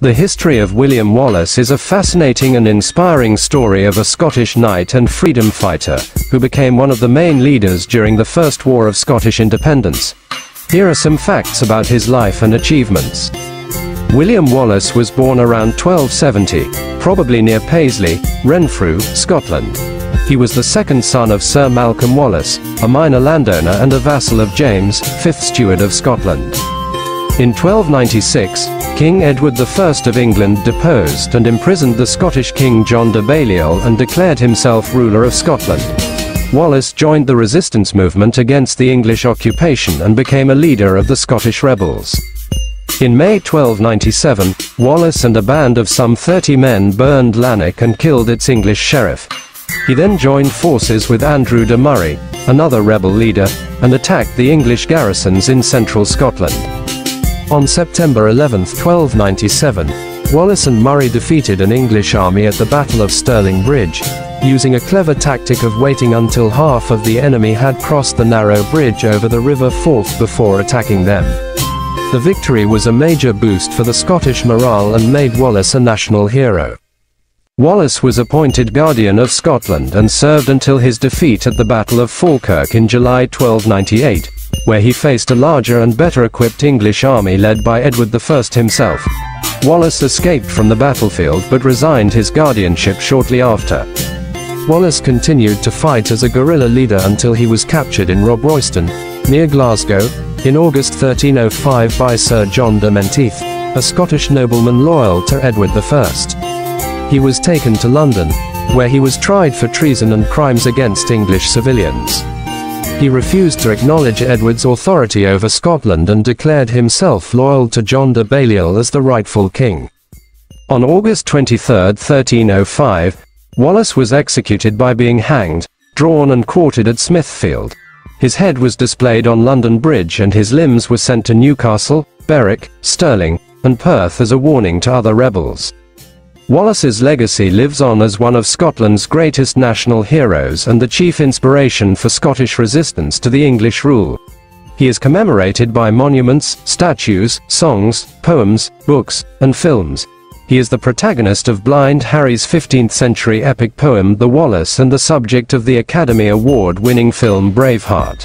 The history of William Wallace is a fascinating and inspiring story of a Scottish knight and freedom fighter, who became one of the main leaders during the First War of Scottish Independence. Here are some facts about his life and achievements. William Wallace was born around 1270, probably near Paisley, Renfrew, Scotland. He was the second son of Sir Malcolm Wallace, a minor landowner and a vassal of James, 5th Steward of Scotland. In 1296, King Edward I of England deposed and imprisoned the Scottish King John de Balliol and declared himself ruler of Scotland. Wallace joined the resistance movement against the English occupation and became a leader of the Scottish rebels. In May 1297, Wallace and a band of some 30 men burned Lanark and killed its English sheriff. He then joined forces with Andrew de Moray, another rebel leader, and attacked the English garrisons in central Scotland. On September 11, 1297, Wallace and Moray defeated an English army at the Battle of Stirling Bridge, using a clever tactic of waiting until half of the enemy had crossed the narrow bridge over the River Forth before attacking them. The victory was a major boost for the Scottish morale and made Wallace a national hero. Wallace was appointed Guardian of Scotland and served until his defeat at the Battle of Falkirk in July 1298, where he faced a larger and better equipped English army led by Edward I himself. Wallace escaped from the battlefield but resigned his guardianship shortly after. Wallace continued to fight as a guerrilla leader until he was captured in Robroyston, near Glasgow, in August 1305 by Sir John de Menteith, a Scottish nobleman loyal to Edward I. He was taken to London, where he was tried for treason and crimes against English civilians. He refused to acknowledge Edward's authority over Scotland and declared himself loyal to John de Balliol as the rightful king. On August 23, 1305, Wallace was executed by being hanged, drawn and quartered at Smithfield. His head was displayed on London Bridge and his limbs were sent to Newcastle, Berwick, Stirling, and Perth as a warning to other rebels. Wallace's legacy lives on as one of Scotland's greatest national heroes and the chief inspiration for Scottish resistance to the English rule. He is commemorated by monuments, statues, songs, poems, books, and films. He is the protagonist of Blind Harry's 15th-century epic poem The Wallace and the subject of the Academy Award-winning film Braveheart.